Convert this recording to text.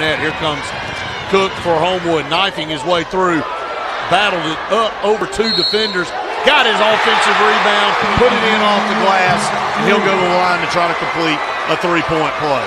net. Here comes Cook for Homewood, knifing his way through. Battled it up over two defenders. Got his offensive rebound, put it in off the glass, and he'll go to the line to try to complete a three-point play.